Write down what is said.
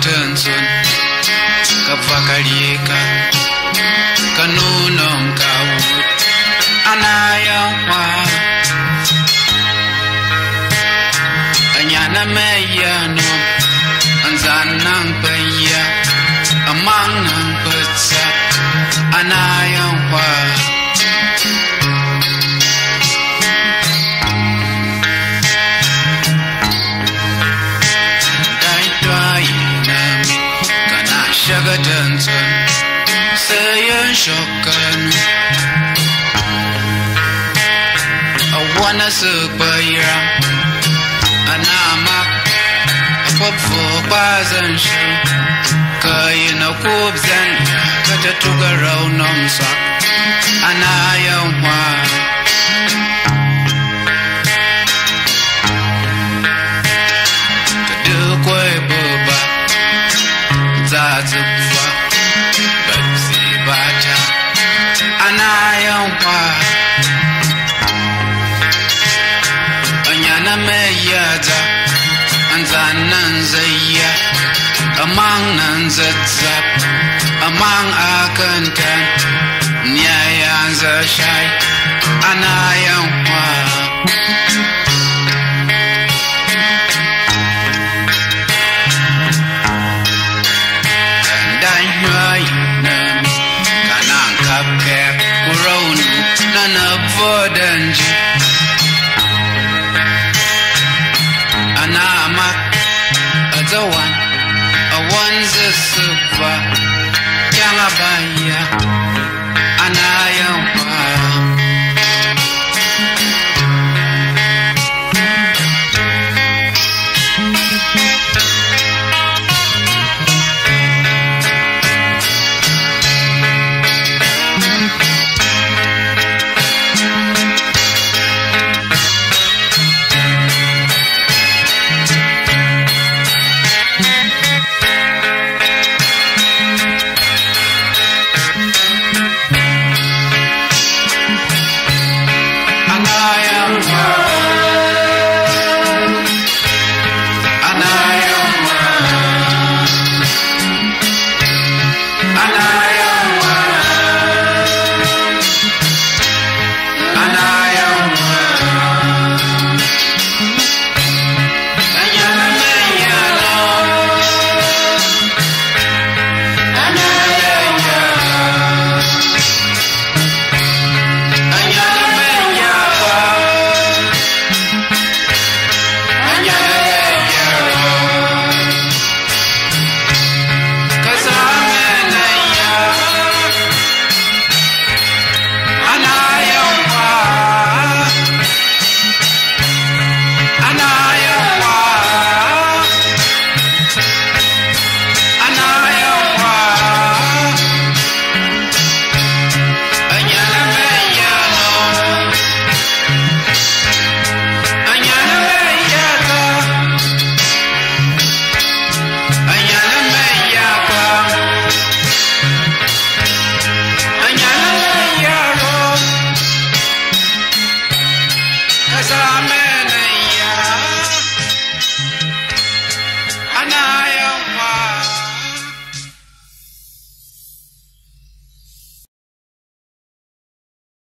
shagatansun kavakalika kanunom kawut anayawa anyana meyano anzanang paya amang nang petsa shokan I wanna superhero. Anama Kwabfo bazan shi Kayi na kubzan Kata tuga raunan sa Ana yawa Ka anzanan zayya amang nan zazzap amang akantan nyayan za shai anayan wa. Kanang kapkep kuronu nanavodanji Faz a sopa, que a Bahia, Anaião.